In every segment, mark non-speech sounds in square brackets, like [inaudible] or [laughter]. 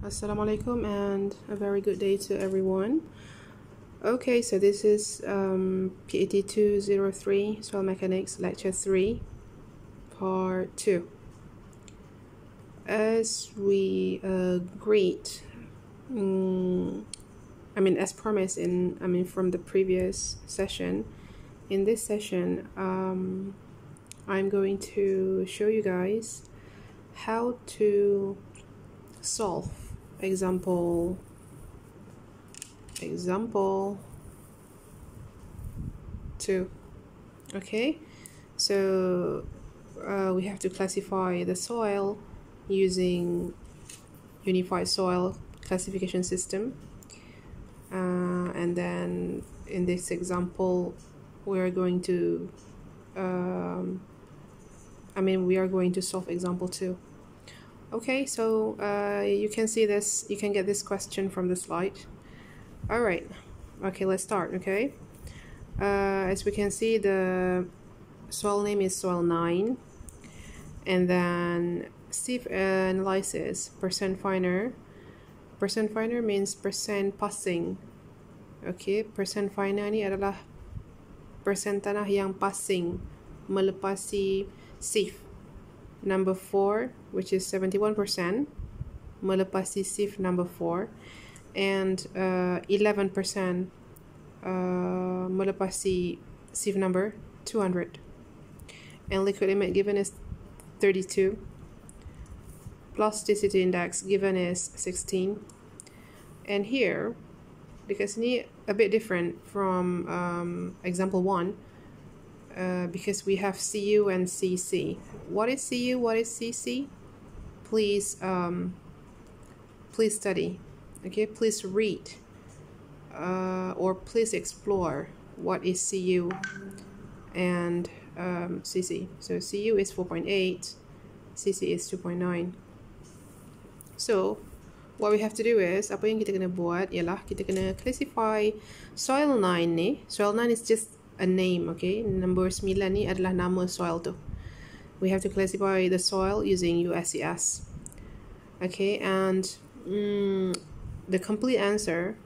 Assalamu alaikum and a very good day to everyone. Okay, so this is um, PAT 203 Soil Mechanics Lecture 3 Part 2. As we agreed, um, I mean as promised in I mean from the previous session, in this session um, I'm going to show you guys how to solve example. Example. 2 okay. So uh, we have to classify the soil using unified soil classification system. Uh, and then in this example we are going to um, I mean we are going to solve example 2 Okay, so uh, you can see this, you can get this question from the slide. All right, okay, let's start, okay? Uh, as we can see, the soil name is soil 9. And then sieve analysis, percent finer. Percent finer means percent passing. Okay, percent finer ni adalah persen tanah yang passing melepasi sieve number 4 which is 71% melepasi sieve number 4 and uh, 11% uh, melepasi sieve number 200 and liquid limit given is 32 plasticity index given is 16 and here because a bit different from um, example 1 uh, because we have CU and CC. What is CU? What is CC? Please, um, please study. Okay, please read uh, or please explore what is CU and um, CC. So CU is 4.8, CC is 2.9. So what we have to do is apa yang kita kena buat ialah kita kena classify soil 9 ni. Soil 9 is just a name, okay? Number 9 ni adalah nama soil tu. We have to classify the soil using USCS. Okay, and mm, the complete answer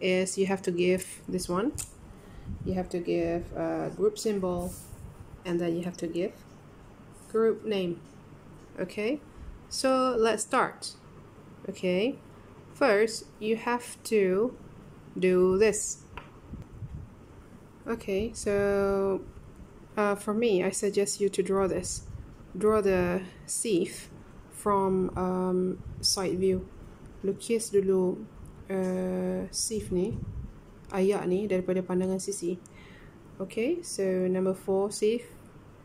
is you have to give this one. You have to give a group symbol and then you have to give group name. Okay, so let's start. Okay, first you have to do this Okay, so uh, for me, I suggest you to draw this. Draw the sieve from um, side view. Lukis dulu uh, sieve ni, ayak ni daripada pandangan sisi. Okay, so number four sieve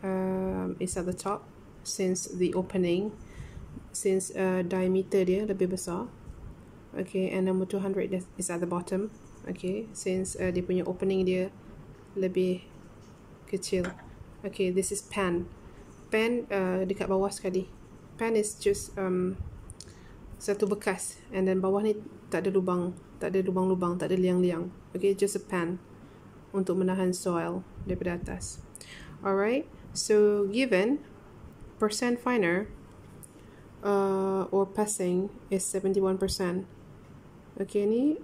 um, is at the top since the opening, since uh, diameter dia lebih besar. Okay, and number 200 is at the bottom. Okay, since uh, dia punya opening dia lebih kecil. Okay, this is pen. Pen uh, dekat bawah sekali. Pen is just um, satu bekas. And then bawah ni tak ada lubang. Tak ada lubang-lubang. Tak ada liang-liang. Okay, just a pen. Untuk menahan soil daripada atas. Alright. So, given percent finer uh, or passing is 71%. Okay, ni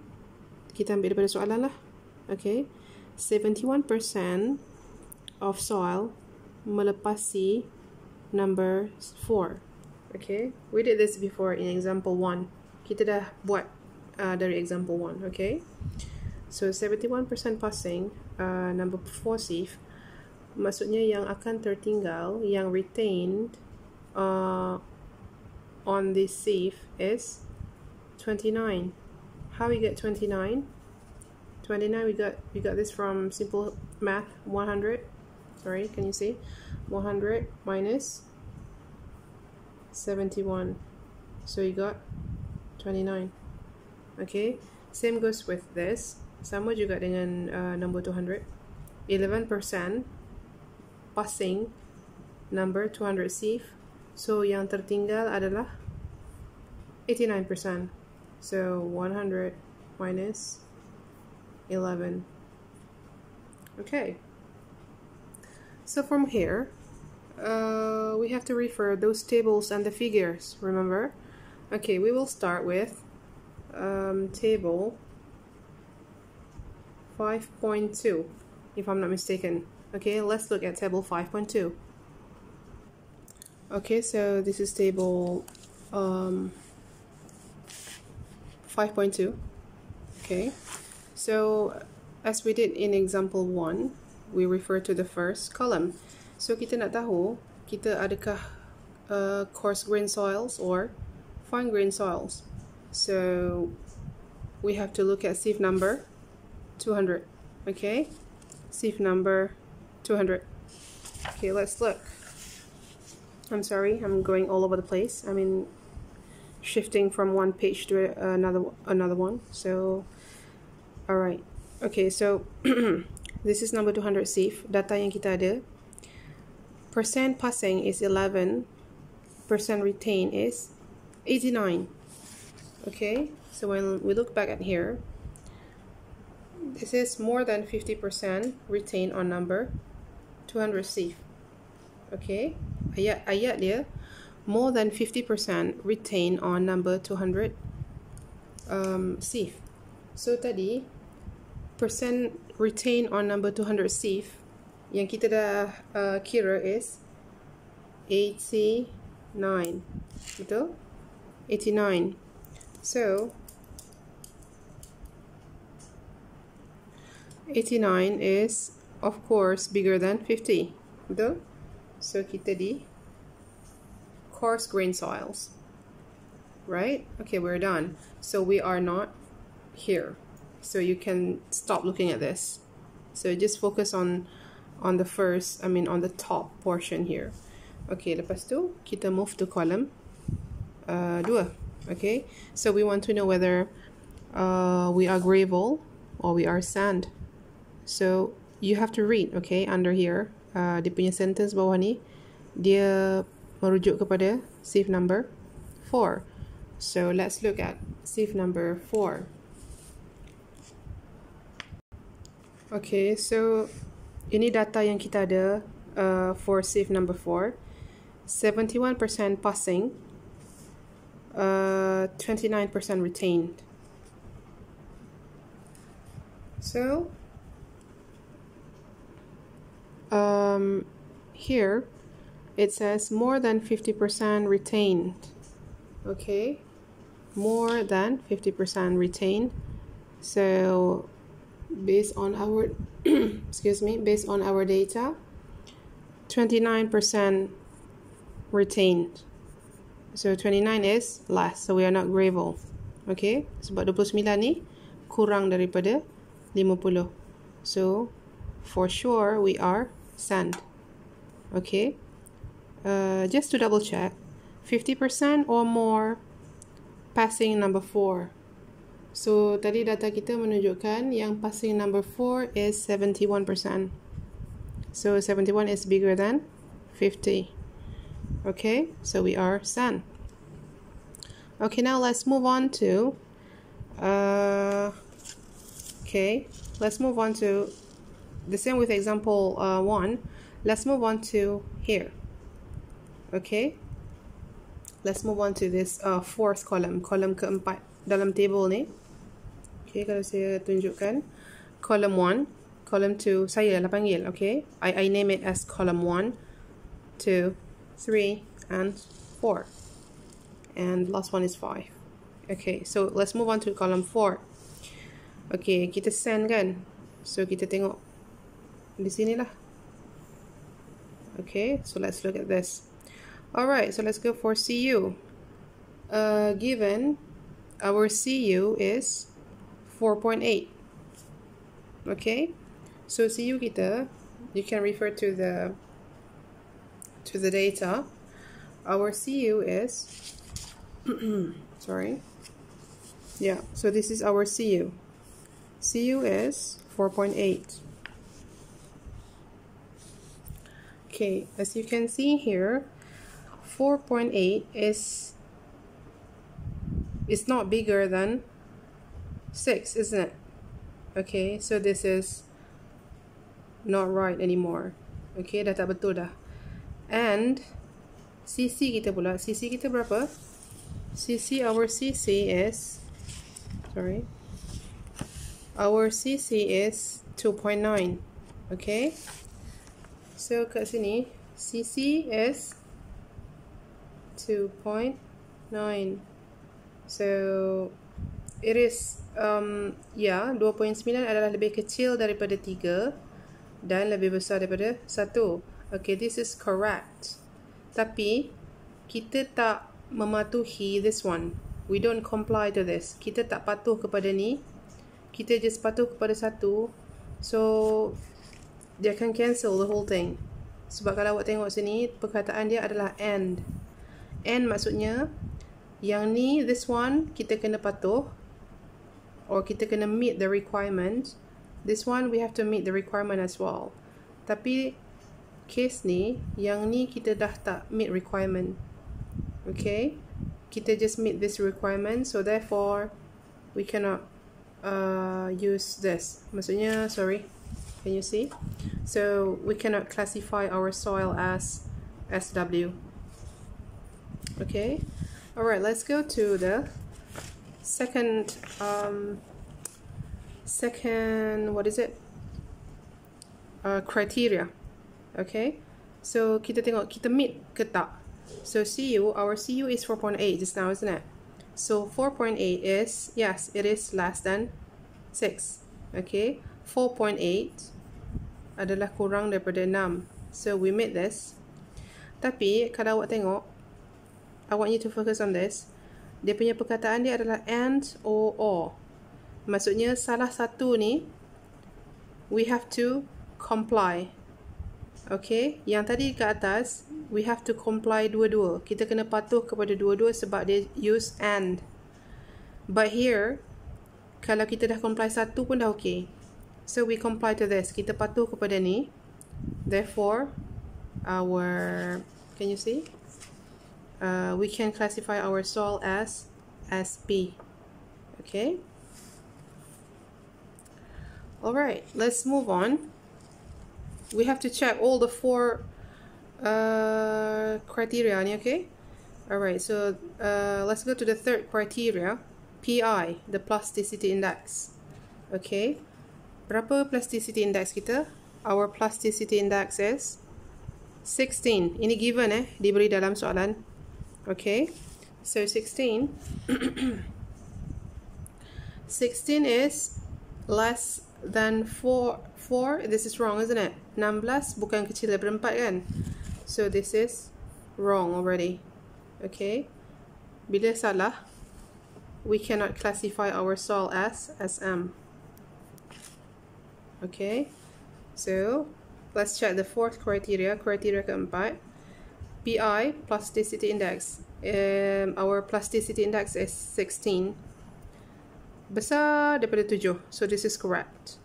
kita ambil daripada soalan lah. Okay. 71% of soil melepasi number 4. Okay, we did this before in example 1. Kita dah buat uh, dari example 1, okay? So 71% passing uh, number 4 sieve maksudnya yang akan tertinggal yang retained uh, on this sieve is 29. How we get 29? 29 we got we got this from simple math 100 sorry can you see? 100 minus 71 so you got 29 okay same goes with this. Sama juga dengan uh, number 200 11% passing number 200 sieve so yang tertinggal adalah 89% so 100 minus 11. Okay. So from here, uh, we have to refer those tables and the figures, remember? Okay, we will start with um, table 5.2, if I'm not mistaken. Okay, let's look at table 5.2. Okay, so this is table um, 5.2. Okay, so as we did in example 1, we refer to the first column. So kita nak tahu, kita adakah uh, coarse grain soils or fine grain soils. So we have to look at sieve number 200. Okay, sieve number 200. Okay, let's look. I'm sorry, I'm going all over the place. I mean, shifting from one page to another another one. So, all right. Okay, so [clears throat] this is number 200 sieve. Data yang kita ada. Percent passing is 11. Percent retain is 89 okay so when we look back at here this is more than 50% retain on number 200 receive okay ayat ayat dia more than 50% retain on number 200 um, so tadi percent retained on number 200 sieve yang kita dah uh, kira is 89 betul? 89 so 89 is of course bigger than 50 betul? So kita di coarse grain soils. Right? Okay we're done. So we are not here so you can stop looking at this. So just focus on on the first I mean on the top portion here. Okay lepas tu kita move to column uh, dua. Okay? So we want to know whether uh, we are gravel or we are sand. So you have to read okay under here uh, dia punya sentence bawah ni. Dia merujuk kepada sieve number 4 so let's look at sieve number 4 okay so ini data yang kita ada uh, for sieve number 4 71% passing uh, 29% retained. So, um, here it says more than 50% retained. Okay, more than 50% retained. So, based on our [clears throat] excuse me, based on our data, 29% retained. So 29 is less. So we are not gravel. Okay. Sebab 29 ni kurang daripada 50. So for sure we are sand. Okay. Uh, just to double check. 50% or more passing number 4. So tadi data kita menunjukkan yang passing number 4 is 71%. So 71 is bigger than 50. okay so we are sun okay now let's move on to uh, okay let's move on to the same with example uh, one let's move on to here okay let's move on to this uh, fourth column column keempat dalam table ni okay kalau saya tunjukkan column 1 column 2 saya lah panggil okay I, I name it as column 1 2 3, and 4. And last one is 5. Okay, so let's move on to column 4. Okay, kita send kan. So kita tengok di sini lah. Okay, so let's look at this. Alright, so let's go for CU. Uh, given our CU is 4.8. Okay, so CU kita, you can refer to the to the data, our CU is, [clears throat] sorry, yeah, so this is our CU. CU is 4.8. Okay, as you can see here, 4.8 is is not bigger than 6, isn't it? Okay, so this is not right anymore. Okay, dah tak betul dah and CC kita pula CC kita berapa CC, our CC is, sorry, our CC is 2.9, okay? So kat sini, CC is 2.9. So, it is, um, ya, yeah, 2.9 adalah lebih kecil daripada 3 dan lebih besar daripada 1. Okay, this is correct. Tapi, kita tak mematuhi this one. We don't comply to this. Kita tak patuh kepada ni. Kita just patuh kepada satu. So, dia akan cancel the whole thing. Sebab kalau awak tengok sini, perkataan dia adalah and. And maksudnya, yang ni, this one, kita kena patuh. Or kita kena meet the requirement. This one, we have to meet the requirement as well. Tapi, case ni, yang ni kita dah tak meet requirement. Okay? Kita just meet this requirement so therefore we cannot uh, use this. Maksudnya sorry can you see? So we cannot classify our soil as SW okay? All right let's go to the second um, second what is it uh, criteria okay so kita tengok kita meet ke tak so CU, our CU is 4.8 just now, isn't it? So 4.8 is, yes, it is less than 6. Okay, 4.8 adalah kurang daripada 6. So we made this. Tapi kalau awak tengok, I want you to focus on this. Dia punya perkataan dia adalah and or or. Maksudnya salah satu ni, we have to comply. Okay, yang tadi ke atas, we have to comply dua-dua. Kita kena patuh kepada dua-dua sebab dia use and. But here, kalau kita dah comply satu pun dah okay. So we comply to this. Kita patuh kepada ni. Therefore, our, can you see? Uh, we can classify our soil as SP. Okay. Alright, let's move on. We have to check all the four uh, criteria okay? All right so uh, let's go to the third criteria PI the plasticity index. Okay? Berapa plasticity index kita? Our plasticity index is 16 ini given eh? Diberi dalam soalan okay so 16 [clears throat] 16 is less than 4 4 this is wrong isn't it? 16 bukan kecil daripada 4 kan? So this is wrong already. Okay bila salah we cannot classify our soil as SM okay so let's check the fourth criteria criteria keempat PI plasticity index. Um, our plasticity index is 16 besar daripada 7 so this is correct.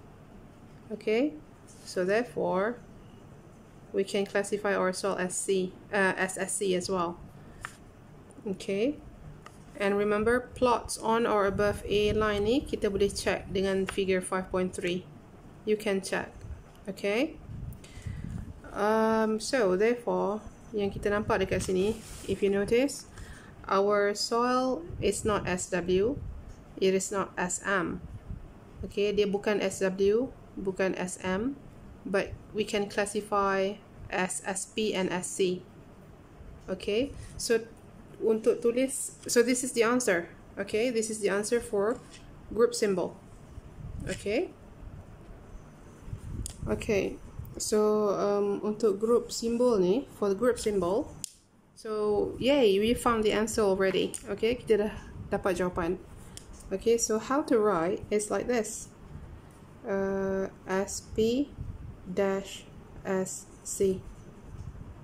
Okay? So therefore we can classify our soil as C uh, as SC as well. Okay? And remember plots on or above A line ni kita boleh check dengan figure 5.3 you can check. Okay? Um, so therefore yang kita nampak dekat sini if you notice our soil is not SW it is not SM okay dia bukan SW bukan SM but we can classify as SP and SC okay so untuk tulis so this is the answer. Okay this is the answer for group symbol. Okay. Okay so um, untuk group symbol ni for the group symbol so yay we found the answer already. Okay kita dah dapat jawapan. Okay so how to write is like this. Uh, sp dash sc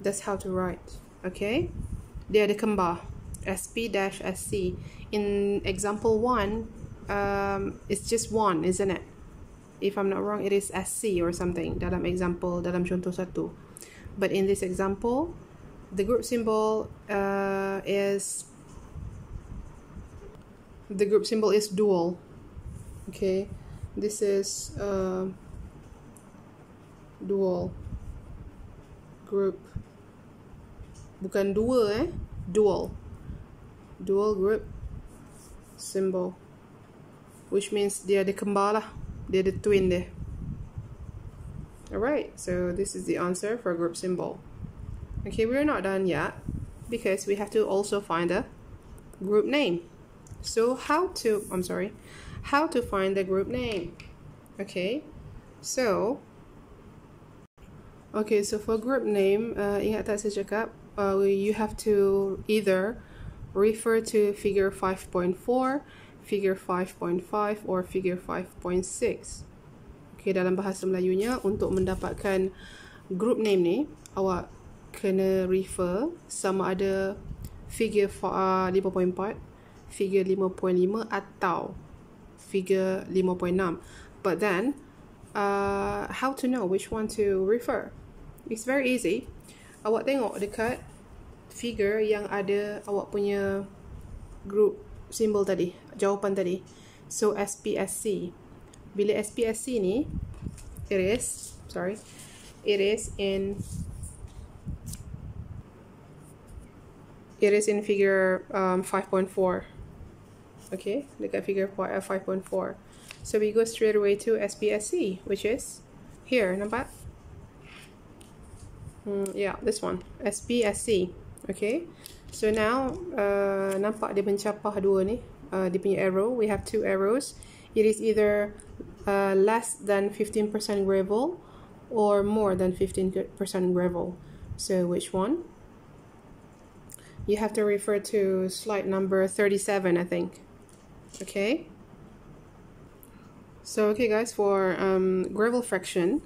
that's how to write. Okay? Dia ada kembar. Sp dash sc in example 1 um, it's just one isn't it if I'm not wrong it is sc or something dalam example dalam contoh satu. But in this example the group symbol uh, is the group symbol is dual. Okay? This is uh, dual group. Bukan dua eh? Dual. Dual group symbol. Which means dia ada kembar dia ada twin alright so this is the answer for group symbol. Okay we're not done yet because we have to also find a group name. So how to I'm sorry how to find the group name? Okay so okay so for group name uh, ingat tak saya cakap uh, you have to either refer to figure 5.4, figure 5.5 or figure 5.6. Okay, dalam bahasa Melayunya untuk mendapatkan group name ni, awak kena refer sama ada figure 5.4, uh, figure 5.5 atau figure 5.6. But then, uh, how to know which one to refer? It's very easy. Awak tengok dekat figure yang ada awak punya group symbol tadi, jawapan tadi. So SPSC. Bila SPSC ni it is, sorry, it is in it is in figure um, 5.4. Okay, dekat figure 5.4. Uh, so we go straight away to SPSC, which is here, nampak? Mm, yeah, this one, SPSC. Okay, so now uh, nampak dia mencapah dua ni, uh, dia punya arrow. We have two arrows. It is either uh, less than 15% gravel or more than 15% gravel. So which one? You have to refer to slide number 37, I think. Okay. So, okay guys, for um, gravel fraction,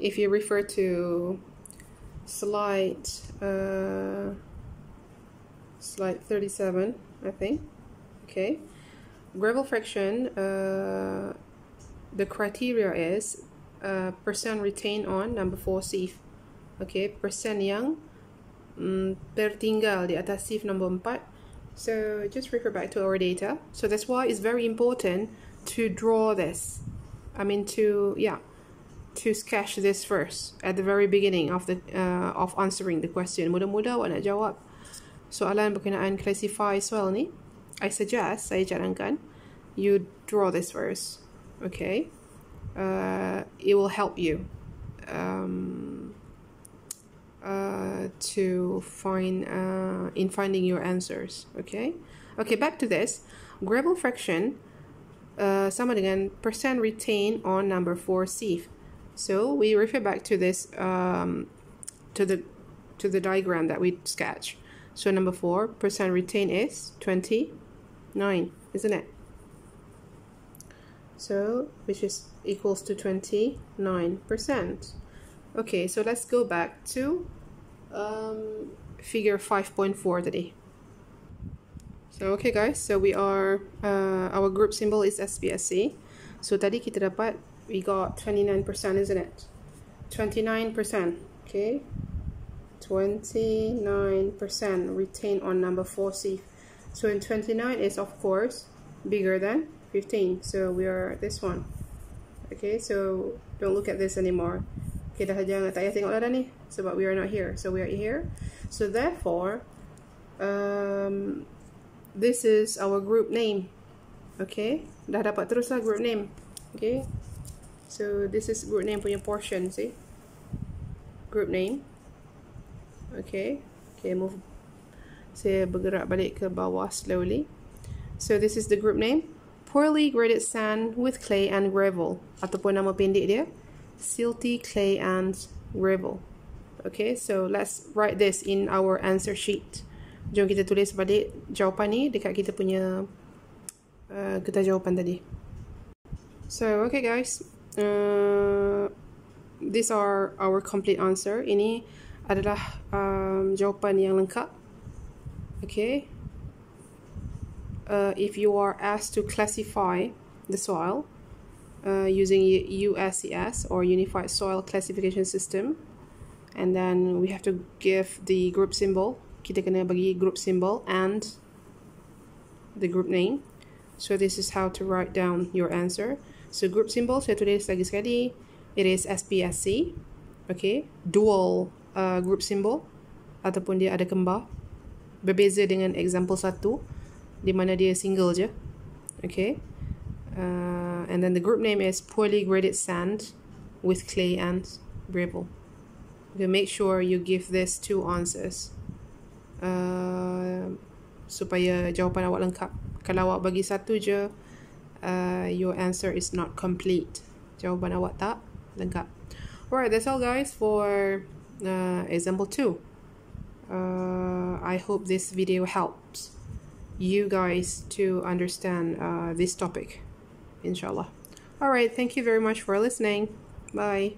if you refer to slide uh, slide 37 I think. Okay. Gravel fraction uh, the criteria is uh, percent retained on number 4 sieve. Okay percent yang um, tertinggal di atas sieve number 4 so just refer back to our data. So that's why it's very important to draw this. I mean to yeah to sketch this first at the very beginning of the uh, of answering the question. Mudah-mudah awak nak jawab soalan berkenaan classify soal ni, I suggest, saya cadangkan, you draw this first. Okay? Uh, it will help you um, uh, to find uh, in finding your answers. Okay? Okay, back to this. Gravel fraction uh, sama dengan percent retain on number 4 sieve. So we refer back to this um, to the to the diagram that we sketched. So number four, percent retain is 29, isn't it? So, which is equals to 29%. Okay, so let's go back to um, figure 5.4 today. So, okay guys, so we are, uh, our group symbol is SPSC. So, tadi kita dapat, we got 29%, isn't it? 29%, okay? 29% retained on number 4 C. So in 29 is of course bigger than 15. So we are this one. Okay, so don't look at this anymore. Okay, dah jangan tak payah tengok dah ni sebab we are not here. So we are here. So therefore, um, this is our group name. Okay, dah dapat terus lah group name. Okay, so this is group name punya portion, see? Group name. Okay. Okay move. Saya bergerak balik ke bawah slowly. So this is the group name. Poorly graded sand with clay and gravel. Ataupun nama pendek dia silty clay and gravel. Okay so let's write this in our answer sheet. Jom kita tulis balik jawapan ni dekat kita punya uh, kita jawapan tadi. So okay guys. Uh, these are our complete answer. Ini adalah um, jawapan yang lengkap. Okay. Uh, if you are asked to classify the soil uh, using USCS or Unified Soil Classification System, and then we have to give the group symbol. Kita kena bagi group symbol and the group name. So this is how to write down your answer. So group symbol saya tulis lagi sekali. It is SPSC. Okay. Dual uh, group symbol ataupun dia ada kembar berbeza dengan example satu di mana dia single je. Okay. Uh, and then the group name is poorly graded sand with clay and gravel. Okay, make sure you give this two answers. Uh, supaya jawapan awak lengkap. Kalau awak bagi satu je, uh, your answer is not complete. Jawapan awak tak lengkap. Alright, that's all guys for uh, example 2. Uh, I hope this video helps you guys to understand uh, this topic inshallah. All right, thank you very much for listening. Bye.